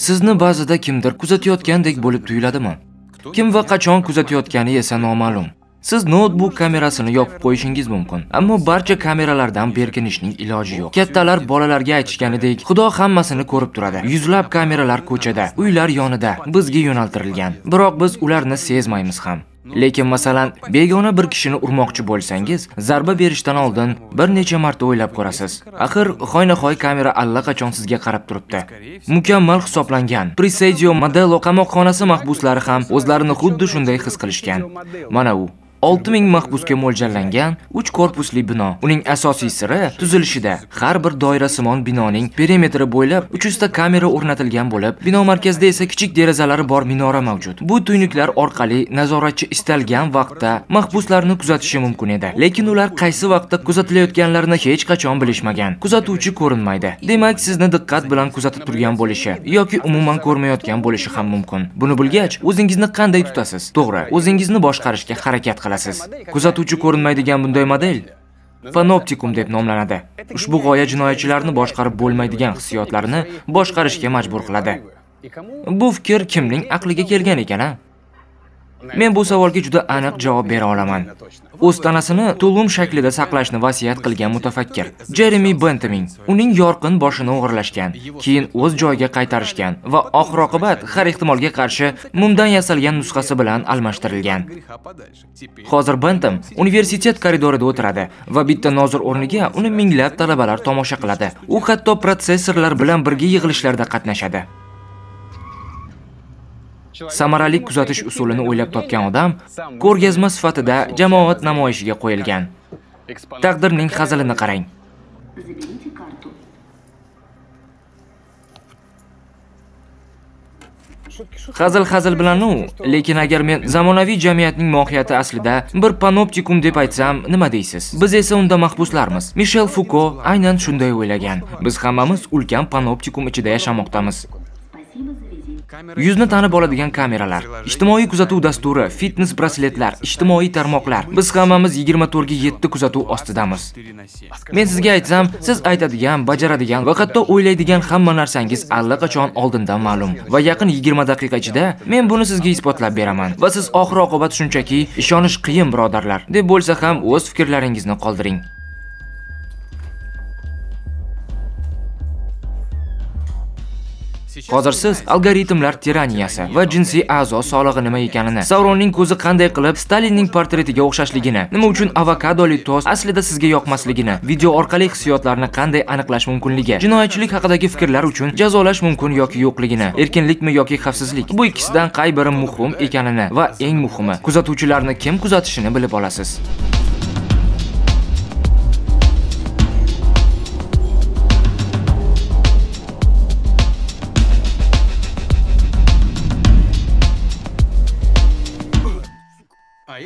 Sizni ba'zida kimdir kuzatayotgandek bo'lib tuyuladimi? Kim va qachon kuzatayotgani esa noma'lum. Siz notebook kamerasini yopib qo'yishingiz mumkin, ammo barcha kameralardan berkinishning iloji yo'q. Kattalar bolalarga aytishganidek, Xudo hammasini ko'rib turadi. Yuzlab kameralar ko'chada, uylar yonida bizga yo'naltirilgan. Biroq biz ularni sezmaymiz ham. Lekin masalan, begona bir kishini urmoqchi bo'lsangiz, zarba berishdan oldin bir necha marta o'ylab ko'rasiz. Axir xoynahoy kamera allaqachon sizga qarab turibdi. Mukammal hisoblangan Presidio Modelo qamoqxonasi mahbuslari ham o'zlarini xuddi shunday his qilishgan. Mana u 6000 mahbusga mo'ljallangan 3 korpusli bino. Uning asosiy siri tuzilishida. Har bir doirasimon binoning perimetri bo'ylab 300 ta kamera o'rnatilgan bo'lib, bino markazida esa kichik derazalari bor minora mavjud. Bu tuynuklar orqali nazoratchi istalgan vaqtda mahbuslarni kuzatishi mumkin edi. Lekin ular qaysi vaqtda kuzatilayotganlarini hech qachon bilishmagan. Kuzatuvchi ko'rinmaydi. Demak, sizni diqqat bilan kuzatib turgan bo'lishi yoki umuman ko'rmayotgan bo'lishi ham mumkin. Buni bilgach, o'zingizni qanday tutasiz? To'g'ri, o'zingizni boshqarishga harakat qiling. Qilasiz. Kuzatuvchi ko'rinmaydigan bunday model panoptikum deb nomlanadi. Ushbu g'oya jinoyatchilarni boshqarib bo'lmaydigan hissiyotlarini boshqarishga majbur qiladi. Bu fikr kimning aqliga kelgan ekan, a? Men bu savolga juda aniq javob bera olaman. O'z tanasini tulum shaklida saqlashni vasiyat qilgan mutafakkir Jeremy Bentham uning yorqin boshini o'g'irlashgan, keyin o'z joyiga qaytarishgan va oxir-oqibat har ehtimolga qarshi mumdan yasalgan nusxasi bilan almashtirilgan. Hozir Bentham universitet koridorida o'tiradi va bitta nozir o'rniga uni minglab talabalar tomosha qiladi. U hatto protsessorlar bilan birga yig'ilishlarda qatnashadi. Samarali kuzatish usulini o'ylab topgan odam ko'rgazma sifatida jamoat namoyishiga qo'yilgan. Taqdirning hazilini qarang. Hazil-hazil bilan u, lekin agar men zamonaviy jamiyatning mohiyati aslida bir panoptikum deb aytsam, nima deysiz? Biz esa unda mahbuslarmiz. Michel Fuko aynan shunday o'ylagan. Biz hammamiz ulkan panoptikum ichida yashamoqdamiz. Yuzni tanib oladigan kameralar, ijtimoiy kuzatuv dasturi, fitness brasletlar, ijtimoiy tarmoqlar. Biz hammamiz 24 ga 7 kuzatuv ostidamiz. Men sizga aytsam, siz aytadigan, bajaradigan va hatto o'ylaydigan hamma narsangiz allaqachon oldindan ma'lum. Va yaqin 20 daqiqa ichida men buni sizga isbotlab beraman. Va siz oxir-oqibat shunchaki ishonish qiyin birodarlar, deb bo'lsa ham o'z fikrlaringizni qoldiring. Hozir siz algoritmlar tiraniyasi va jinsiy a'zo solig'i nima ekanini, Sauronning ko'zi qanday qilib Stalinning portretiga o'xshashligini, nima uchun avokadoli tost aslida sizga yoqmasligini, video orqali hissiyotlarni qanday aniqlash mumkinligi, jinoyatchilik haqidagi fikrlar uchun jazolash mumkin yoki yo'qligini, erkinlikmi yoki xavfsizlik, bu ikkisidan qay biri muhim ekanini va eng muhimi, kuzatuvchilarni kim kuzatishini bilib olasiz.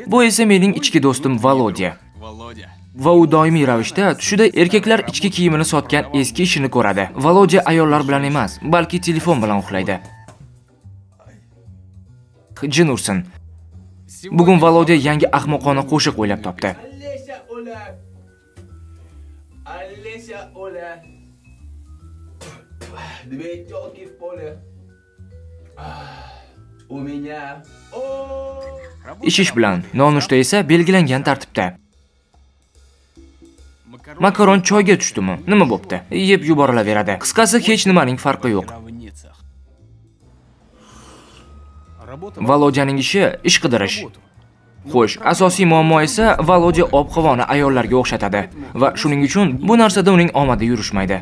Bu esa mening ichki do'stim Volodya. Va u doimiy ravishda tushida erkaklar ichki kiyimini sotgan eski ishini ko'radi. Volodya ayollar bilan emas, balki telefon bilan uxlaydi. Jin ursin. Bugun Volodya yangi ahmoqona qo'shiq o'ylab topdi. Олеся, Оля! Олеся, Оля! Ishish bilan, nonushta esa belgilangan tartibda. Makaron choyga tushdimi? Nima bo'pti? Yeb yuborilaveradi. Qisqasi hech nimaning farqi yo'q. Равницах. Работа ishi ish qidirish. Xo'sh, asosiy muammo esa Volodya ob-havoni ayollarga o'xshatadi va shuning uchun bu narsada uning omadi yurishmaydi.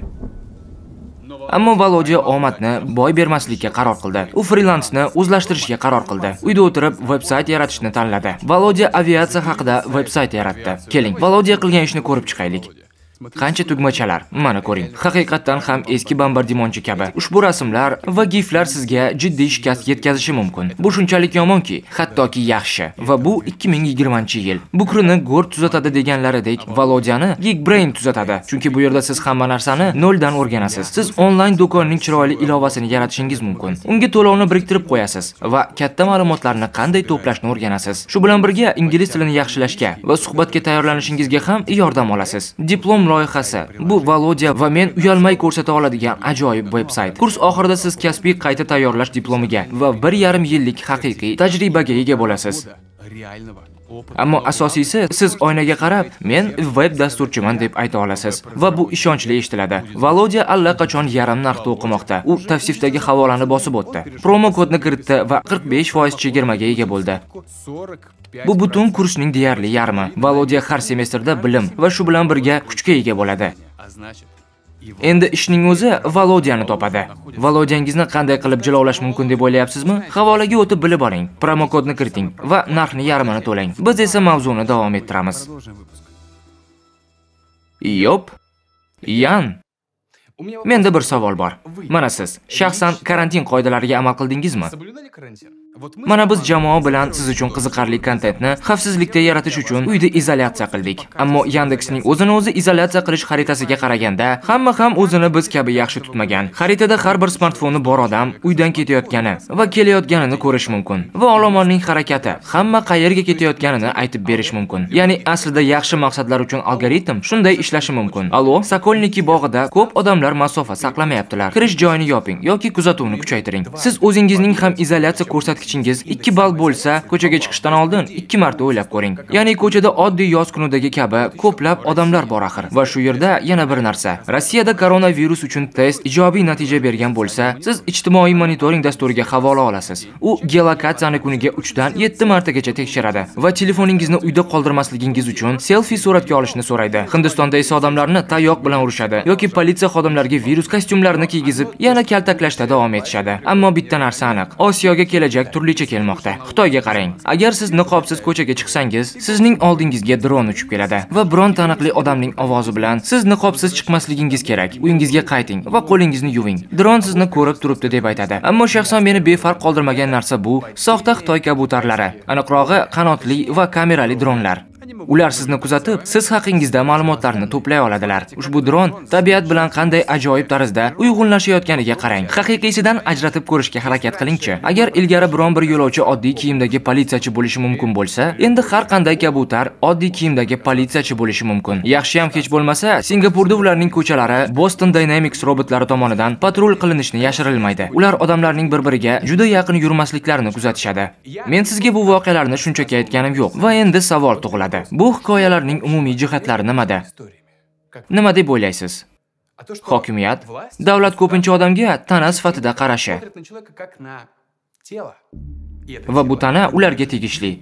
Ammo Volodya omadni boy bermaslikka qaror qildi. U frilansni o'zlashtirishga qaror qildi. Uyda o'tirib veb-sayt yaratishni tanladi. Volodya aviatsiya haqida veb-sayt yaratdi. Keling, Volodya qilgan ishni ko'rib chiqaylik. Qancha tugmachalar, mana ko'ring. Haqiqatan ham eski bombardimonchi kabi. Ushbu rasmlar va giflar sizga jiddiy shikast yetkazishi mumkin. Bu shunchalik yomonki, hattoki yaxshi. Va bu 2020-yil. Bukrini Gord tuzatadi deganlaridek, Valodyani Geekbrain tuzatadi. Chunki bu yerda siz hamma narsani noldan o'rganasiz. Siz onlayn do'konning chiroyli ilovasini yaratishingiz mumkin. Unga to'lovni biriktirib qo'yasiz va katta ma'lumotlarni qanday to'plashni o'rganasiz. Shu bilan birga ingliz tilini yaxshilashga va suhbatga tayyorlanishingizga ham yordam olasiz. Diplom loyihasi. Bu Volodya va men uyalmay ko'rsata oladigan ajoyib veb-sayt. Kurs oxirida siz kasbiy qayta tayyorlash diplomiga va 1,5 yillik haqiqiy tajribaga ega bo'lasiz. Ammo asosiysi siz oynaga qarab, men veb dasturchiman deb ayta olasiz va bu ishonchli eshitiladi. Volodya allaqachon yarim narxda o'qimoqda. U tavsifdagi havolani bosib o'tdi. Promo kodni kiritdi va 45% chegirmaga ega bo'ldi. Bu butun kursning deyarli yarmi. Volodya har semestrda bilim va shu bilan birga kuchga ega bo'ladi. Endi ishning o'zi Volodyani topadi. Volodyangizni qanday qilib jilovlash mumkin deb o'ylayapsizmi? Havolaga o'tib bilib oling. Promokodni kiriting va narxni yarmini to'lang. Biz esa mavzuni davom ettiramiz. Yop. Yan. Menda bir savol bor. Mana siz shaxsan karantin qoidalariga amal qildingizmi? Mana biz jamoa bilan siz uchun qiziqarli kontentni xavfsizlikda yaratish uchun uyda izolyatsiya qildik. Ammo Yandexning o'zini o'zi izolyatsiya qilish xaritasiga qaraganda, hamma ham o'zini biz kabi yaxshi tutmagan. Xaritada har bir smartfoni bor odam uydan ketayotgani va kelayotganini ko'rish mumkin. Va olomonning harakati hamma qayerga ketayotganini aytib berish mumkin. Ya'ni aslida yaxshi maqsadlar uchun algoritm shunday ishlashi mumkin. Allo, Sokolniki bog'ida ko'p odamlar masofa saqlamayaptilar. Kirish joyini yoping yoki kuzatuvni kuchaytiring. Siz o'zingizning ham izolyatsiya ko'rsatkichingiz 2 ball bo'lsa, ko'chaga chiqishdan oldin 2 marta o'ylab ko'ring. Ya'ni ko'chada oddiy yoz kunidagi kabi ko'plab odamlar bor axir. Va shu yerda yana bir narsa. Rossiyada koronavirus uchun test ijobiy natija bergan bo'lsa, siz ijtimoiy monitoring dasturiga havola olasiz. U geolokatsiyani kuniga 3 dan 7 martagacha tekshiradi va telefoningizni uyda qoldirmasligingiz uchun selfie suratga olishni so'raydi. Hindistonda esa odamlarni tayoq bilan urishadi yoki politsiya xodimlariga virus kostyumlarini kiygizib, yana kaltaklashda davom etishadi. Ammo bitta narsa aniq. Osiyoga kelajak turlicha kelmoqda. Xitoyga qarang. Agar siz niqobsiz ko'chaga chiqsangiz, sizning oldingizga dron uchib keladi va biron taniqli odamning ovozi bilan siz niqobsiz chiqmasligingiz kerak. Uyingizga qayting va qo'lingizni yuving. Dron sizni ko'rib turibdi deb aytadi. Ammo shaxsan meni befarq qoldirmagan narsa bu soxta Xitoy kabutarlari, aniqrog'i qanotli va kamerali dronlar. Ular sizni kuzatib, siz haqingizda ma'lumotlarni to'play oladilar. Ushbu dron tabiat bilan qanday ajoyib tarzda uyg'unlashayotganiga qarang. Haqiqiysidan ajratib ko'rishga harakat qilingchi. Agar ilgari biron bir yo'lovchi oddiy kiyimdagi politsiyachi bo'lishi mumkin bo'lsa, endi har qanday kabutar oddiy kiyimdagi politsiyachi bo'lishi mumkin. Yaxshi ham hech bo'lmasa, Singapurda ularning ko'chalari Boston Dynamics robotlari tomonidan patrul qilinishni yashirilmaydi. Ular odamlarning bir-biriga juda yaqin yurmasliklarini kuzatishadi. Men sizga bu voqealarni shunchaki aytganim yo'q va endi savol tug'iladi. Bu hikoyalarning umumiy jihatlari nimada? Nima deb o'ylaysiz? Hokimiyat davlat ko'pincha odamga tana sifatida qarashi va bu tana ularga tegishli.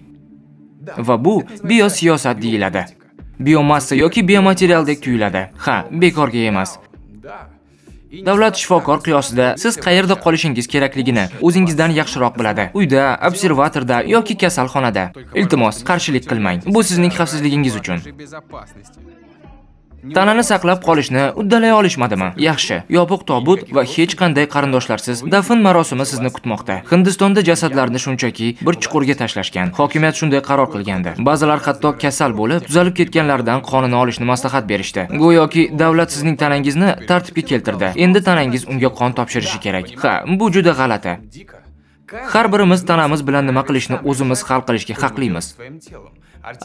Va bu biosiyosat deyiladi. Biomassa yoki biomaterialdek tuyuladi. Ha, bekorga emas. Davlat shifokor qiyosida siz qayerda qolishingiz kerakligini o'zingizdan yaxshiroq biladi. Uyda, observatorda yoki kasalxonada. Iltimos, qarshilik qilmang. Bu sizning xavfsizligingiz uchun. Tanani saqlab qolishni uddalay olishmadimi? Yaxshi. Yopiq tobut va hech qanday qarindoshlarsiz dafn marosimi sizni kutmoqda. Hindistonda jasadlarni shunchaki bir chuqurga tashlashgan. Hokimiyat shunday qaror qilgandi. Ba'zilar hatto kasal bo'lib, tuzalib ketganlardan qonini olishni maslahat berishdi. Go'yoki davlat sizning tanangizni tartibga keltirdi. Endi tanangiz unga qon topshirishi kerak. Ha, bu juda g'alati. Har birimiz tanamiz bilan nima qilishni o'zimiz hal qilishga haqlimiz.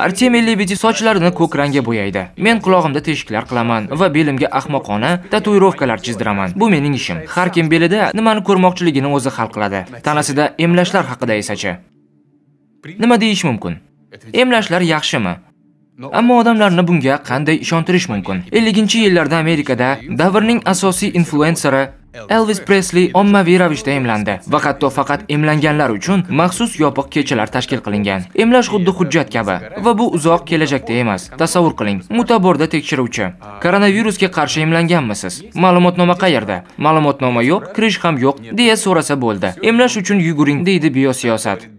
Artemiy Lebedi sochlarini ko'k rangga bo'yaydi. Men quloqimda teshiklar qilaman va belimga ahmoqona tatuirovkalar chizdiraman. Bu mening ishim. Har kim belida nimani ko'rmoqchiligini o'zi hal qiladi. Tanasida emlashlar haqida esachi. Nima deyish mumkin? Emlashlar yaxshimi? Ammo odamlarni bunga qanday ishontirish mumkin? 50-yillarda Amerikada davrning asosiy influenseri Elvis Presley ommaviy ravishda emlandi va hatto faqat emlanganlar uchun maxsus yopiq kechalar tashkil qilingan. Emlash xuddi hujjat kabi va bu uzoq kelajakda emas. Tasavvur qiling, mutaborda tekshiruvchi. Koronavirusga qarshi emlanganmisiz? Ma'lumotnoma qayerda? Ma'lumotnoma yo'q, kirish ham yo'q, deya so'rasa bo'ldi. Emlash uchun yuguring, deydi biosiyosat.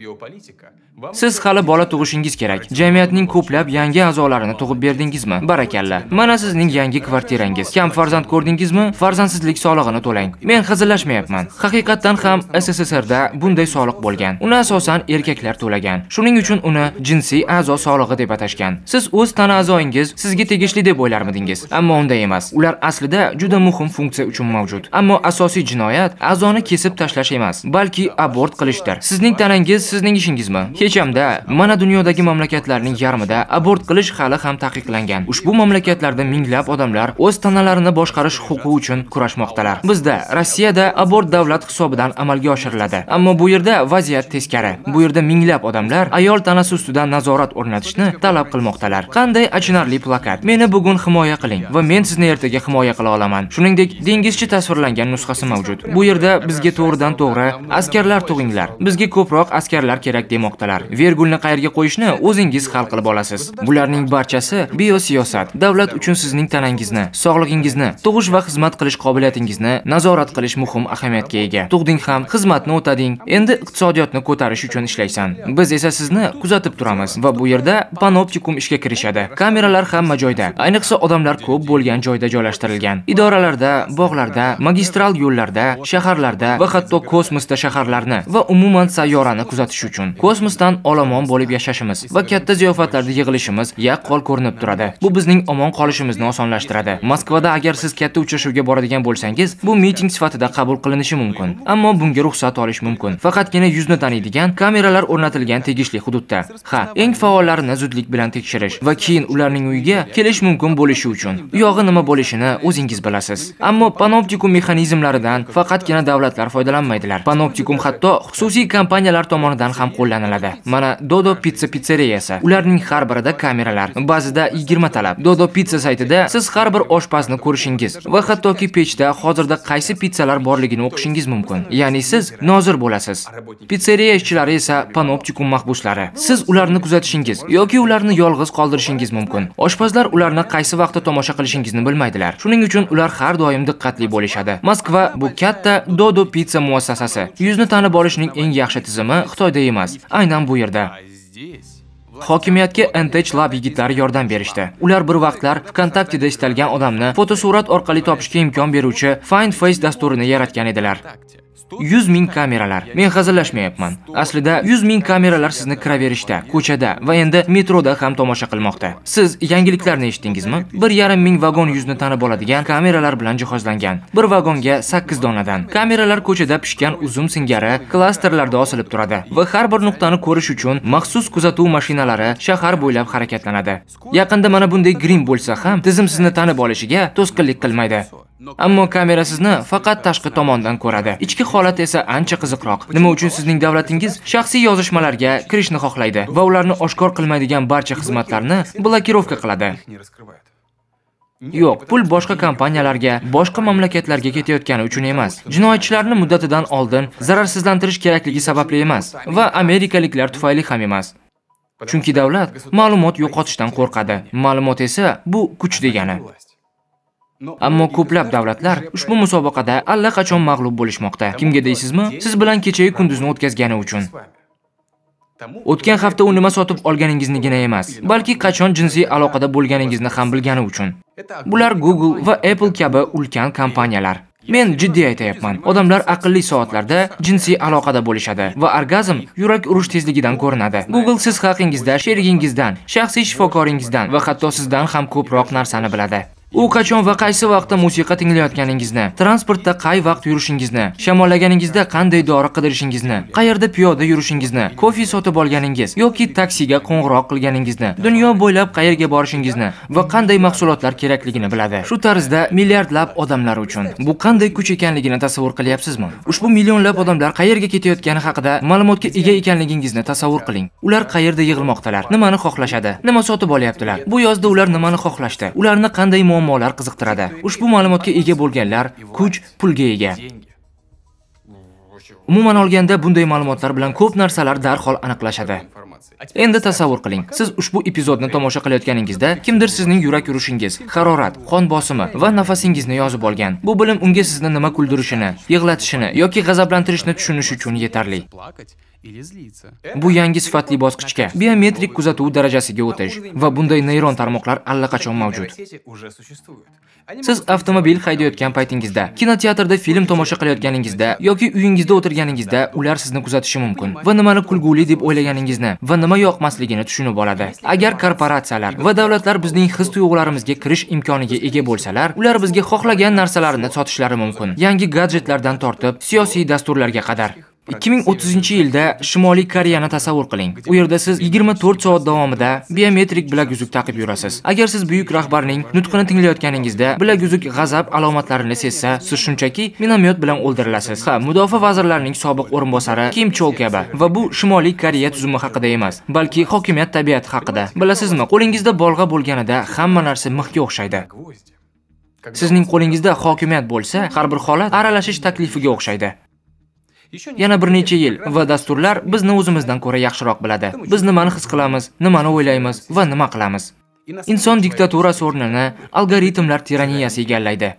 Siz hali bola tug'ishingiz kerak. Jamiyatning ko'plab yangi a'zolarini tug'ib berdingizmi? Barakalla. Mana sizning yangi kvartirangiz. Kam farzand ko'rdingizmi? Farzandsizlik solig'ini to'lang. Men hazillashmayapman. Haqiqatan ham SSSRda bunday soliq bo'lgan. Uni asosan erkaklar to'lagan. Shuning uchun uni jinsiy a'zo solig'i deb atashgan. Siz o'z tana a'zoingiz sizga tegishli deb o'ylarmidingiz? Ammo unday emas. Ular aslida juda muhim funksiya uchun mavjud. Ammo asosiy jinoyat a'zoni kesib tashlash emas, balki abort qilishdir. Sizning tanangiz sizning ishingizmi? Hechamda mana dunyodagi mamlakatlarning yarmida abort qilish hali ham taqiqlangan. Ushbu mamlakatlarda minglab odamlar o'z tanalarini boshqarish huquqi uchun kurashmoqdalar. Bizda Rossiyada abort davlat hisobidan amalga oshiriladi. Ammo bu yerda vaziyat teskari. Bu yerda minglab odamlar ayol tanasi ustidan nazorat o'rnatishni talab qilmoqdalar. Qanday achinarli plakat. Meni bugun himoya qiling va men sizni ertaga himoya qila olaman. Shuningdek, dengizchi tasvirlangan nusxasi mavjud. Bu yerda bizga to'g'ridan to'g'ri askarlar tug'inglar. Bizga ko'proq askarlar kerak demoqdalar. Vergulni qayerga qo'yishni o'zingiz hal qilib olasiz. Bularning barchasi biosiyosat. Davlat uchun sizning tanangizni, sog'lig'ingizni, tug'ish va xizmat qilish qobiliyatingizni nazorat qilish muhim ahamiyatga ega. Tug'ding ham, xizmatni o'tading. Endi iqtisodiyotni ko'tarish uchun ishlaysan. Biz esa sizni kuzatib turamiz va bu yerda panoptikum ishga kirishadi. Kameralar hamma joyda. Ayniqsa odamlar ko'p bo'lgan joyda joylashtirilgan. Idoralarda, bog'larda, magistral yo'llarda, shaharlarda va hatto kosmosda shaharlarni va umuman sayyorani kuzatish uchun. Kosmosdan olomon bo'lib yashashimiz va katta ziyofatlarda yig'ilishimiz yaqqol ko'rinib turadi. Bu bizning omon qolishimizni osonlashtiradi. Moskvada agar siz katta uchrashuvga boradigan bo'lsangiz, bu miting sifatida qabul qilinishi mumkin. Ammo bunga ruxsat olish mumkin. Faqatgina yuzni taniydigan kameralar o'rnatilgan tegishli hududda. Ha, eng faollarini zudlik bilan tekshirish va keyin ularning uyiga kelish mumkin bo'lishi uchun. U yog'i nima bo'lishini o'zingiz bilasiz. Ammo panoptikum mexanizmlaridan faqatgina davlatlar foydalanmaydilar. Panoptikum hatto xususiy kompaniyalar tomonidan ham qo'llaniladi. Mana Dodo Pizza pizzeriyasi. Ularning har birida kameralar, ba'zida 20 talab. Dodo Pizza saytida siz har bir oshpazni ko'rishingiz va hattoki pechda hozirda qaysi pizzalar borligini o'qishingiz mumkin. Ya'ni siz nozir bo'lasiz. Pizzeriya ishchilari esa panoptikum mahbuslari. Siz ularni kuzatishingiz yoki ularni yolg'iz qoldirishingiz mumkin. Oshpazlar ularni qaysi vaqtda tomosha qilishingizni bilmaydilar. Shuning uchun ular har doim diqqatli bo'lishadi. Moskva bu katta Dodo Pizza muassasasi. Yuzni tanib olishning eng yaxshi tizimi Xitoyda emas, aynan bu yerda. Hokimiyatga Entech Lab yigitlari yordam berishdi. Ular bir vaqtlar VKontakte'da istalgan odamni fotosurat orqali topishga imkon beruvchi Find Face dasturini yaratgan edilar. 100 ming kameralar. Men hazillashmayapman. Aslida 100 ming kameralar sizni kiraverishda, ko'chada va endi metroda ham tomosha qilmoqda. Siz yangiliklarni eshitdingizmi? 1,5 ming vagon yuzni tanib oladigan kameralar bilan jihozlangan. Bir vagonga 8 donadan. Kameralar ko'chada pishgan uzum singari klasterlarda osilib turadi va har bir nuqtani ko'rish uchun maxsus kuzatuv mashinalari shahar bo'ylab harakatlanadi. Yaqinda mana bunday grim bo'lsa ham, tizim sizni tanib olishiga to'sqinlik qilmaydi. Ammo kamera sizni faqat tashqi tomondan ko'radi. Ichki holat esa ancha qiziqroq. Nima uchun sizning davlatingiz shaxsiy yozishmalarga kirishni xohlaydi va ularni oshkor qilmaydigan barcha xizmatlarni blokirovka qiladi. Yo'q, pul boshqa kompaniyalarga, boshqa mamlakatlarga ketayotgani uchun emas. Jinoyatchilarni muddatidan oldin zararsizlantirish kerakligi sababli emas va amerikaliklar tufayli ham emas. Chunki davlat ma'lumot yo'qotishdan qo'rqadi. Ma'lumot esa bu kuch degani. Ammo ko'plab davlatlar ushbu musobaqada allaqachon mag'lub bo'lishmoqda. Kimga deysizmi? Siz bilan kechagi kunduzni o'tkazgani uchun. O'tgan hafta u nima sotib olganingiznigina emas, balki qachon jinsiy aloqada bo'lganingizni ham bilgani uchun. Bular Google va Apple kabi ulkan kompaniyalar. Men jiddiy aytayapman. Odamlar aqlli soatlarda jinsiy aloqada bo'lishadi va orgazm yurak urish tezligidan ko'rinadi. Google siz haqingizda, sherigingizdan, shaxsiy shifokoringizdan va hatto sizdan ham ko'proq narsani biladi. U qachon va qaysi vaqtda musiqa tinglayotganingizni, transportda qay vaqt yurishingizni, shamollaganingizda qanday dori qidirishingizni, qayerda piyoda yurishingizni, kofe sotib olganingiz yoki taksiga qo'ng'iroq qilganingizni, dunyo bo'ylab qayerga borishingizni va qanday mahsulotlar kerakligini biladi. Shu tarzda milliardlab odamlar uchun bu qanday kuch ekanligini tasavvur qilyapsizmi? Ushbu millionlab odamlar qayerga ketayotgani haqida ma'lumotga ega ekanligingizni tasavvur qiling. Ular qayerda yig'ilmoqdalar, nimani xohlashadi, nima sotib olyaptilar. Bu yozda ular nimani xohlashdi? Ularni qanday muammolar qiziqtiradi. Ushbu ma'lumotga ega bo'lganlar kuch, pulga ega. Umuman olganda bunday ma'lumotlar bilan ko'p narsalar darhol aniqlashadi. Endi tasavvur qiling, siz ushbu epizodni tomosha qilayotganingizda kimdir sizning yurak urishingiz, harorat, qon bosimi va nafasingizni yozib olgan. Bu bilim unga sizni nima kuldirishini, yig'latishini yoki g'azablantirishni tushunish uchun yetarli. Bu yangi sifatli bosqichga biometrik kuzatuv darajasiga o'tish va bunday neyron tarmoqlar allaqachon mavjud. Siz avtomobil haydayotgan paytingizda, kinoteatrda film tomosha qilayotganingizda yoki uyingizda o'tirganingizda ular sizni kuzatishi mumkin va nimani kulguli deb o'ylaganingizni va nima yoqmasligini tushunib oladi. Agar korporatsiyalar va davlatlar bizning his-tuyg'ularimizga kirish imkoniga ega bo'lsalar, ular bizga xohlagan narsalarini sotishlari mumkin. Yangi gadjetlardan tortib, siyosiy dasturlarga qadar. 2030-yilda Shimoliy Koreyani tasavvur qiling. U yerda siz 24 soat davomida biometrik bilaguzuk taqib yurasiz. Agar siz buyuk rahbarning nutqini tinglayotganingizda bilaguzuk g'azab alomatlarini sezsa, siz shunchaki minomyot bilan o'ldirilasiz. Ha, mudofaa vazirlarining sobiq o'rinbosari Kim Chol kabi va bu Shimoliy Koreya tuzumi haqida emas, balki hokimiyat tabiati haqida. Bilasizmi, qo'lingizda bolg'a bo'lganida hamma narsa mixga o'xshaydi. Sizning qo'lingizda hokimiyat bo'lsa, har bir holat aralashish taklifiga o'xshaydi. Yana bir necha yil va dasturlar bizni o'zimizdan ko'ra yaxshiroq biladi. Biz nimani his qilamiz, nimani o'ylaymiz va nima qilamiz. Inson diktaturasi o'rnini algoritmlar tiraniyasi egallaydi.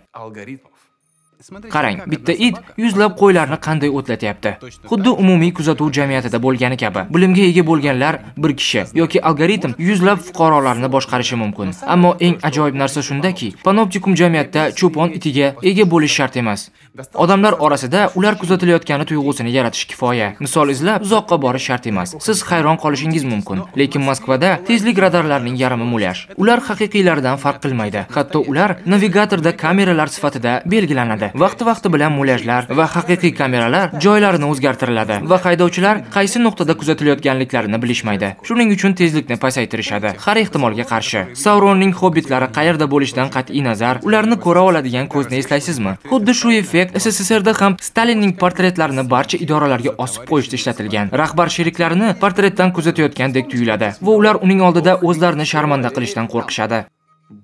Qarang, bitta it yuzlab qo'ylarni qanday o'tlatyapti. Xuddi umumiy kuzatuv jamiyatida bo'lgani kabi. Bilimga ega bo'lganlar bir kishi yoki algoritm yuzlab fuqarolarni boshqarishi mumkin. Ammo eng ajoyib narsa shundaki, panoptikum jamiyatda cho'pon itiga ega bo'lish shart emas. Odamlar orasida ular kuzatilayotgani tuyg'usini yaratish kifoya. Misol izlab uzoqqa borish shart emas. Siz hayron qolishingiz mumkin, lekin Moskvada tezlik radarlarining yarmi mulyaj. Ular haqiqiylardan farq qilmaydi. Hatto ular navigatorda kameralar sifatida belgilanadi. Vaqti-vaqti bilan mulyajlar va haqiqiy kameralar joylarini o'zgartiriladi va haydovchilar qaysi nuqtada kuzatilayotganliklarini bilishmaydi. Shuning uchun tezlikni pasaytirishadi. Har ehtimolga qarshi. Sauronning hobbitlari qayerda bo'lishidan qat'iy nazar, ularni ko'ra oladigan ko'zni eslaysizmi? Xuddi shu effekt SSSRda ham Stalinning portretlarini barcha idoralarga osib qo'yishda ishlatilgan. Rahbar sheriklarini portretdan kuzatayotgandek tuyuladi va ular uning oldida o'zlarini sharmanda qilishdan qo'rqishadi.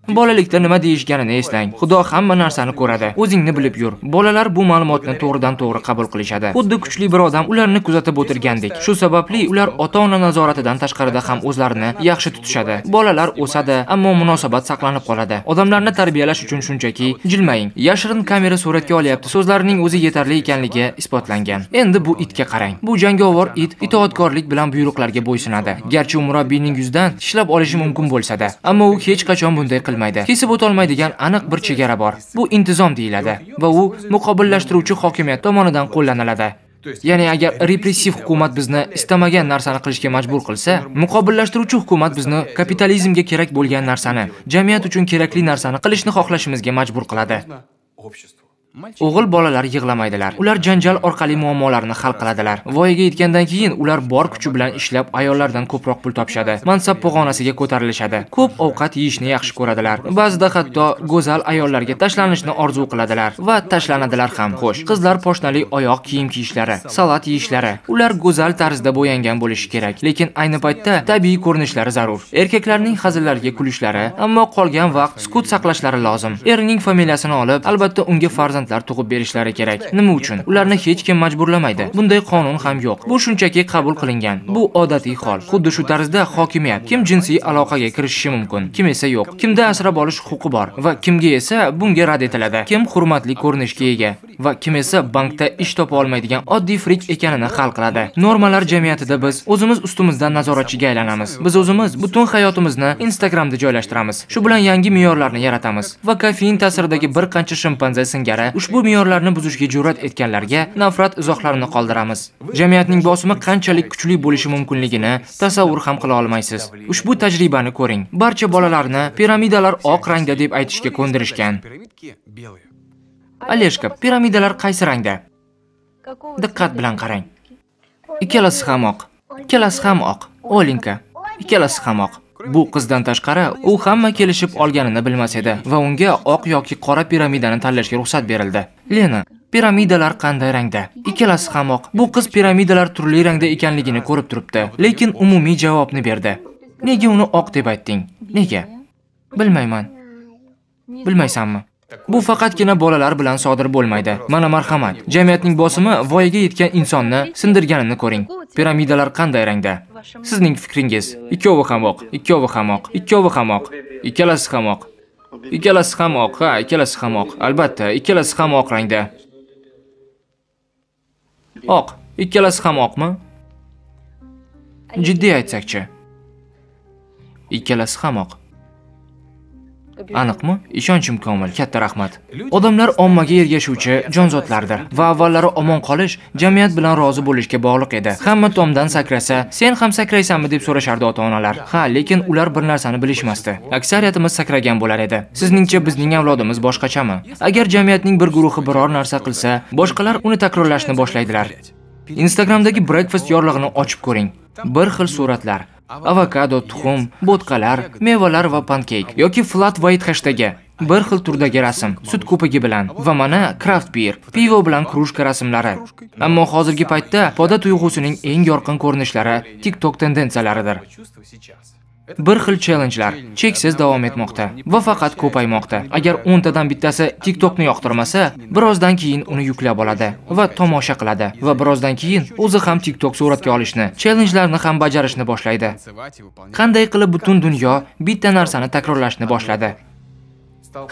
Bolalikda nima deyishganini eslang. Xudo hamma narsani ko'radi. O'zingni bilib yur. Bolalar bu ma'lumotni to'g'ridan to'g'ri qabul qilishadi. Xuddi kuchli bir odam ularni kuzatib o'tirgandek. Shu sababli ular ota-ona nazoratidan tashqarida ham o'zlarini yaxshi tutishadi. Bolalar o'sadi, ammo munosabat saqlanib qoladi. Odamlarni tarbiyalash uchun shunchaki jilmaying. Yashirin kamera suratga olyapti. So'zlarining o'zi yetarli ekanligi isbotlangan. Endi bu itga qarang. Bu jangovar it itoatkorlik bilan buyruqlarga bo'ysunadi. Garchi u murabbiyning yuzidan tishlab olishi mumkin bo'lsa-da, ammo u hech qachon bunday qilmaydi. Kesib o'tolmaydigan aniq bir chegara bor. Bu intizom deyiladi va u muqobillashtiruvchi hokimiyat tomonidan qo'llaniladi. Ya'ni agar repressiv hukumat bizni istamagan narsani qilishga majbur qilsa, muqobillashtiruvchi hukumat bizni kapitalizmga kerak bo'lgan narsani, jamiyat uchun kerakli narsani qilishni xohlashimizga majbur qiladi. O'g'il bolalar yig'lamaydilar. Ular janjal orqali muammolarni hal qiladilar. Voyaga yetgandan keyin ular bor kuchi bilan ishlab ayollardan ko'proq pul topishadi. Mansab pog'onasiga ko'tarilishadi. Ko'p ovqat yeyishni yaxshi ko'radilar. Ba'zida hatto go'zal ayollarga tashlanishni orzu qiladilar va tashlanadilar ham. Xo'sh, qizlar poshnali oyoq kiyim kiyishlari, salat yeyishlari, ular go'zal tarzda bo'yangan bo'lishi kerak, lekin ayni paytda tabiiy ko'rinishlari zarur. Erkaklarning hazillariga kulishlari, ammo qolgan vaqt sukut saqlashlari lozim. Erining familiyasini olib, albatta unga farzand farzandlar tug'ib berishlari kerak. Nima uchun? Ularni hech kim majburlamaydi. Bunday qonun ham yo'q. Bu shunchaki qabul qilingan. Bu odatiy hol. Xuddi shu tarzda hokimiyat kim jinsiy aloqaga kirishishi mumkin, kim esa yo'q. Kimda asrab olish huquqi bor va kimga esa bunga rad etiladi. Kim hurmatli ko'rinishga ega va kim esa bankda ish topa olmaydigan oddiy frik ekanini hal qiladi. Normalar jamiyatida biz o'zimiz ustimizdan nazoratchiga aylanamiz. Biz o'zimiz butun hayotimizni Instagramda joylashtiramiz. Shu bilan yangi me'yorlarni yaratamiz va kofein ta'siridagi bir qancha shimpanze singari ushbu me'yorlarni buzishga jur'at etganlarga nafrat izohlarini qoldiramiz. Jamiyatning bosimi qanchalik kuchli bo'lishi mumkinligini tasavvur ham qila olmaysiz. Ushbu tajribani ko'ring. Barcha bolalarni piramidalar oq rangda deb aytishga ko'ndirishgan. Aleshka, piramidalar qaysi rangda? Diqqat bilan qarang. Ikkalasi ham oq. Ikkalasi ham oq. Olinka. Ikkalasi ham oq. Bu qizdan tashqari, u hamma kelishib olganini bilmas edi va unga oq yoki qora piramidani tanlashga ruxsat berildi. Lena, piramidalar qanday rangda? Ikkalasi ham oq. Bu qiz piramidalar turli rangda ekanligini ko'rib turibdi, lekin umumiy javobni berdi. Nega uni oq deb aytding? Nega? Bilmayman. Bilmaysanmi? Bu faqatgina bolalar bilan sodir bo'lmaydi. Mana marhamat. Jamiyatning bosimi voyaga yetgan insonni sindirganini ko'ring. Piramidalar qanday rangda? Sizning fikringiz? Ikkovi ham oq, ikkovi ham oq, ikkovi ham oq, ikkalasi ham oq. Ikkalasi ham oq, ha, ikkalasi ham oq. Albatta, ikkalasi ham oq rangda. Oq, ikkalasi ham oqmi? Jiddiy aytsakchi. Ikkalasi ham oq. Aniqmi? Ishonchim komil. Katta rahmat. Odamlar ommaga ergashuvchi jonzotlardir va avvallari omon qolish jamiyat bilan rozi bo'lishga bog'liq edi. Hamma tomdan sakrasa, sen ham sakraysanmi deb so'rashardi ota-onalar. Ha, lekin ular bir narsani bilishmasdi. Aksariyatimiz sakragan bo'lar edi. Sizningcha bizning avlodimiz boshqachami? Agar jamiyatning bir guruhi biror narsa qilsa, boshqalar uni takrorlashni boshlaydilar. Instagramdagi breakfast yorlig'ini ochib ko'ring. Bir xil suratlar. Avokado, tuxum, bo'tqalar, mevalar va pankeyk yoki flat white hashtagi. Bir xil turdagi rasm, sut ko'pigi bilan va mana craft beer, pivo bilan krushka rasmlari. Ammo hozirgi paytda poda tuyg'usining eng yorqin ko'rinishlari TikTok tendensiyalaridir. Bir xil challengelar cheksiz davom etmoqda va faqat ko'paymoqda. Agar 10 tadan bittasi TikTokni yoqtirmasa, birozdan keyin uni yuklab oladi va tomosha qiladi va birozdan keyin o'zi ham TikTok suratga olishni, challengelarni ham bajarishni boshlaydi. Qanday qilib butun dunyo bitta narsani takrorlashni boshladi?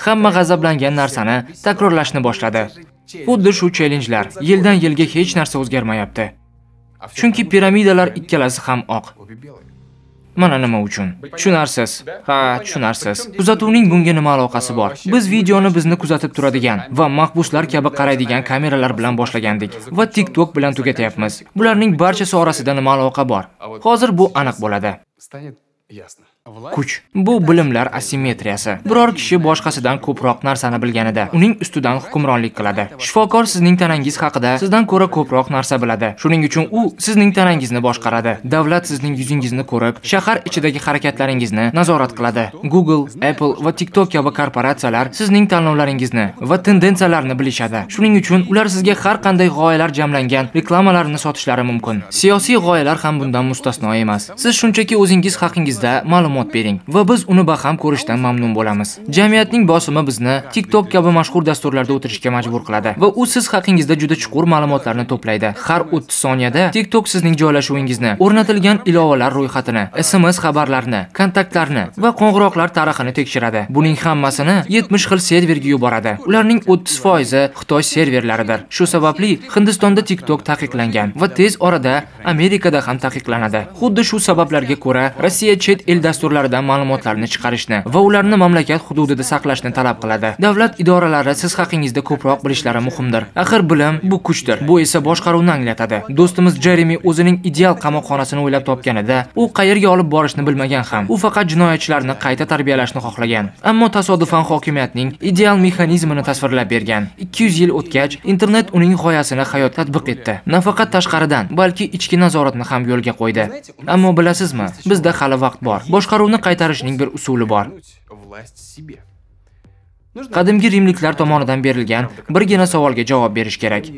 Hamma g'azablangan narsani takrorlashni boshladi. Xuddi shu challengelar yildan yilga hech narsa o'zgarmayapti. Chunki piramidalar ikkalasi ham oq. Mana nima uchun? Tushunarsiz. Ha, tushunarsiz. Kuzatuvning bunga nima aloqasi bor? Biz videoni bizni kuzatib turadigan va mahbuslar kabi qaraydigan kameralar bilan boshlagandik va TikTok bilan tugatyapmiz. Bularning barchasi orasida nima aloqa bor? Hozir bu aniq bo'ladi. станет ясно. Kuch. Bu bilimlar asimetriyasi. Biror kishi boshqasidan ko'proq narsani bilganida, uning ustidan hukmronlik qiladi. Shifokor sizning tanangiz haqida sizdan ko'ra ko'proq narsa biladi. Shuning uchun u sizning tanangizni boshqaradi. Davlat sizning yuzingizni ko'rib, shahar ichidagi harakatlaringizni nazorat qiladi. Google, Apple va TikTok kabi korporatsiyalar sizning tanlovlaringizni va tendensiyalarni bilishadi. Shuning uchun ular sizga har qanday g'oyalar jamlangan reklamalarni sotishlari mumkin. Siyosiy g'oyalar ham bundan mustasno emas. Siz shunchaki o'zingiz haqingizda ma'lum ma'lumot bering va biz uni baham ko'rishdan mamnun bo'lamiz. Jamiyatning bosimi bizni TikTok kabi mashhur dasturlarda o'tirishga majbur qiladi va u siz haqingizda juda chuqur ma'lumotlarni to'playdi. Har 30 soniyada TikTok sizning joylashuvingizni, o'rnatilgan ilovalar ro'yxatini, SMS xabarlarini, kontaktlarni va qo'ng'iroqlar tarixini tekshiradi. Buning hammasini 70 xil serverga yuboradi. Ularning 30% Xitoy serverlaridir. Shu sababli Hindistonda TikTok taqiqlangan va tez orada Amerikada ham taqiqlanadi. Xuddi shu sabablarga ko'ra Rossiya chet el dasturlaridan ma'lumotlarni chiqarishni va ularni mamlakat hududida saqlashni talab qiladi. Davlat idoralari siz haqingizda ko'proq bilishlari muhimdir. Axir bilim bu kuchdir. Bu esa boshqaruvni anglatadi. Do'stimiz Jeremy o'zining ideal qamoqxonasini o'ylab topganida, u qayerga olib borishni bilmagan ham. U faqat jinoyatchilarni qayta tarbiyalashni xohlagan. Ammo tasodifan hokimiyatning ideal mexanizmini tasvirlab bergan. 200 yil o'tgach, internet uning g'oyasini hayot tatbiq etdi. Nafaqat tashqaridan, balki ichki nazoratni ham yo'lga qo'ydi. Ammo bilasizmi, bizda hali vaqt bor. Boshqaruvni qaytarishning bir usuli bor. Qadimgi rimliklar tomonidan berilgan birgina savolga javob berish kerak.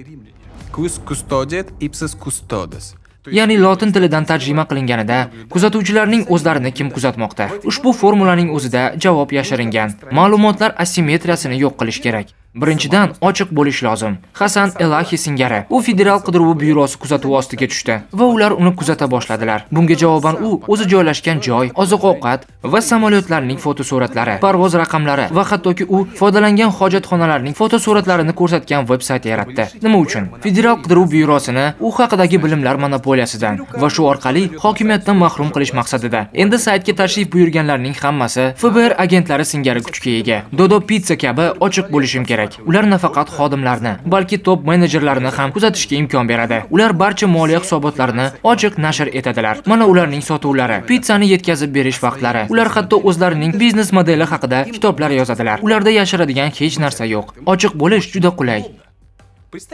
Quis custodiet ipsis custodes. Ya'ni lotin tilidan tarjima qilinganida kuzatuvchilarning o'zlarini kim kuzatmoqda? Ushbu formulaning o'zida javob yashiringan. Ma'lumotlar asimetriyasini yo'q qilish kerak. Birinchidan, ochiq bo'lish lozim. Hasan Elahi singari u federal qidiruv byurosi kuzatuvi ostiga tushdi va ular uni kuzata boshladilar. Bunga javoban u o'zi joylashgan joy, oziq-ovqat va samolyotlarning fotosuratlari, parvoz raqamlari va hattoki u foydalangan hojatxonalarning fotosuratlarini ko'rsatgan veb-sayt yaratdi. Nima uchun? Federal qidiruv byurosini u haqidagi bilimlar monopoliyasidan va shu orqali hokimiyatdan mahrum qilish maqsadida. Endi saytga tashrif buyurganlarning hammasi FBR agentlari singari kuchga ega. Dodo Pizza kabi ochiq bo'lishim kerak. Ular nafaqat xodimlarni, balki top menejerlarini ham kuzatishga imkon beradi. Ular barcha moliya hisobotlarini ochiq nashr etadilar. Mana ularning sotuvlari, pizzani yetkazib berish vaqtlari. Ular hatto o'zlarining biznes modeli haqida kitoblar yozadilar. Ularda yashiradigan hech narsa yo'q. Ochiq bo'lish juda qulay.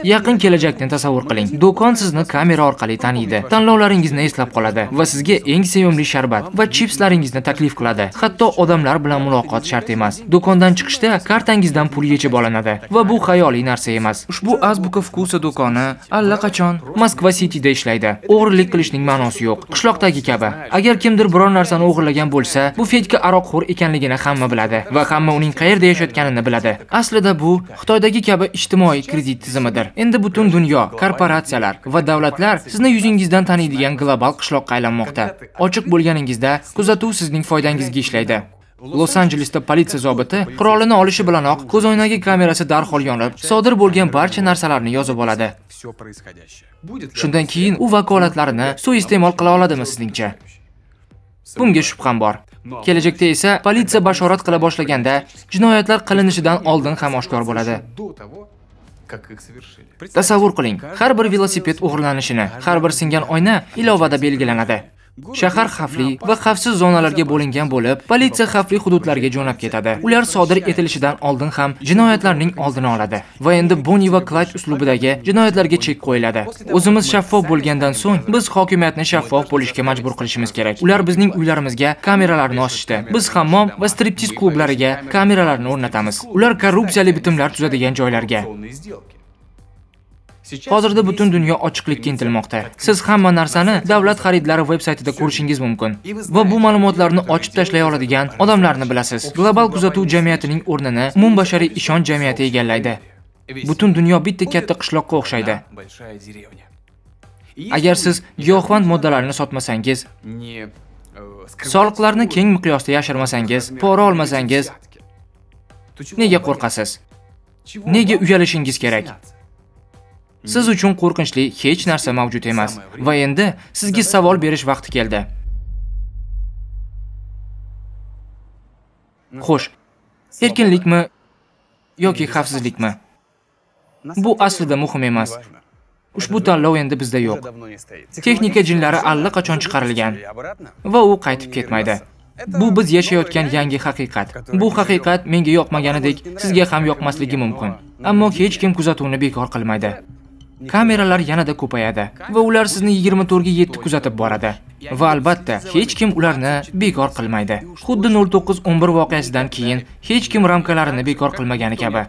Yaqin kelajakni tasavvur qiling. Do'kon sizni kamera orqali taniydi. Tanlovlaringizni eslab qoladi va sizga eng sevimli sharbat va chipslaringizni taklif qiladi. Hatto odamlar bilan muloqot shart emas. Do'kondan chiqishda kartangizdan pul yechib olinadi va bu xayoliy narsa emas. Ushbu Azbuka Vkusa do'koni allaqachon Moskva Cityda ishlaydi. O'g'irlik qilishning ma'nosi yo'q. Qishloqdagi kabi. Agar kimdir biror narsani o'g'irlagan bo'lsa, bu Fedka aroqxo'r ekanligini hamma biladi va hamma uning qayerda yashayotganini biladi. Aslida bu Xitoydagi kabi ijtimoiy kredit tizimi tizimidir. Endi butun dunyo, korporatsiyalar va davlatlar sizni yuzingizdan taniydigan global qishloqqa aylanmoqda. Ochiq bo'lganingizda kuzatuv sizning foydangizga ishlaydi. Los-Anjelesda politsiya zobiti qurolini olishi bilanoq ko'zoynagi kamerasi darhol yonib, sodir bo'lgan barcha narsalarni yozib oladi. Shundan keyin u vakolatlarini suiiste'mol qila oladimi sizningcha? Bunga shubham bor. Kelajakda esa politsiya bashorat qila boshlaganda jinoyatlar qilinishidan oldin ham oshkor bo'ladi. Tasavvur qiling, har bir velosiped o'g'irlanishini, har bir singan oyna ilovada belgilanadi. Shahar xavfli va xavfsiz zonalarga bo'lingan bo'lib, politsiya xavfli hududlarga jo'nab ketadi. Ular sodir etilishidan oldin ham jinoyatlarning oldini oladi va endi Bonnie va Clyde uslubidagi jinoyatlarga chek qo'yiladi. O'zimiz shaffof bo'lgandan so'ng biz hokimiyatni shaffof bo'lishga majbur qilishimiz kerak. Ular bizning uylarimizga kameralarni ochishdi. Biz hammom va striptiz klublariga kameralarni o'rnatamiz. Ular korrupsiyali bitimlar tuzadigan joylarga. Hozirda butun dunyo ochiqlikka intilmoqda. Siz hamma narsani davlat xaridlari veb-saytida ko'rishingiz mumkin va bu ma'lumotlarni ochib tashlay oladigan odamlarni bilasiz. Global kuzatuv jamiyatining o'rnini umumbashariy ishonch jamiyati egallaydi. Butun dunyo bitta katta qishloqqa o'xshaydi. Agar siz giyohvand moddalarni sotmasangiz, э, soliqlarni keng miqyosda yashirmasangiz, pora olmasangiz, nega qo'rqasiz? Nega uyalishingiz kerak? Siz uchun qo'rqinchli hech narsa mavjud emas va endi sizga savol berish vaqti keldi. Xo'sh, erkinlikmi yoki xavfsizlikmi? Bu aslida muhim emas. Ushbu tanlov endi bizda yo'q. Texnika jinlari allaqachon chiqarilgan va u qaytib ketmaydi. Bu biz yashayotgan yangi haqiqat. Bu haqiqat menga yoqmaganidek sizga ham yoqmasligi mumkin. Ammo hech kim kuzatuvni bekor qilmaydi. Kameralar yanada ko'payadi va ular sizni 24 ga 7 kuzatib boradi. Va albatta, hech kim ularni bekor qilmaydi. Xuddi 0911 voqeasidan keyin hech kim ramkalarini bekor qilmagani kabi.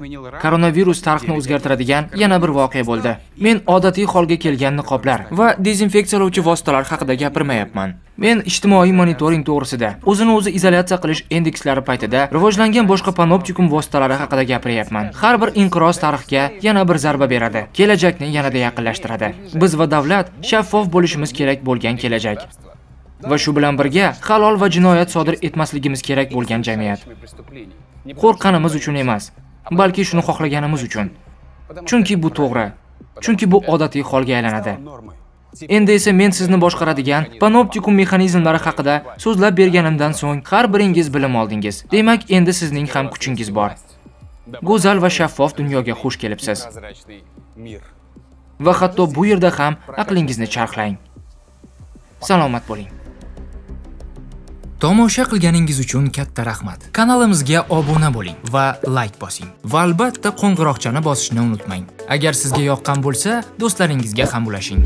Koronavirus tarixni o'zgartiradigan yana bir voqea bo'ldi. Men odatiy holga kelgan niqoblar va dezinfeksiyalovchi vositalar haqida gapirmayapman. Men ijtimoiy monitoring to'g'risida, o'zini o'zi izolyatsiya qilish indekslari paytida rivojlangan boshqa panoptikum vositalari haqida gapiryapman. Har bir inqiroz tarixga yana bir zarba beradi. Kelajakni yanada yaqinlashtiradi. Biz va davlat shaffof bo'lishimiz kerak bo'lgan kelajak. Va shu bilan birga halol va jinoyat sodir etmasligimiz kerak bo'lgan jamiyat. Qo'rqqanimiz uchun emas, balki shuni xohlaganimiz uchun. Chunki bu to'g'ri. Chunki bu odatiy holga aylanadi. Endi esa men sizni boshqaradigan panoptikum mexanizmlari haqida so'zlab berganimdan so'ng har biringiz bilim oldingiz. Demak, endi sizning ham kuchingiz bor. Go'zal va shaffof dunyoga xush kelibsiz. Va hatto bu yerda ham aqlingizni charxlang. Salomat bo'ling. Tomosha qilganingiz uchun katta rahmat. Kanalimizga obuna bo'ling va like bosing. Va albatta qo'ng'iroqchani bosishni unutmang. Agar sizga yoqqan bo'lsa, do'stlaringizga ham ulashing.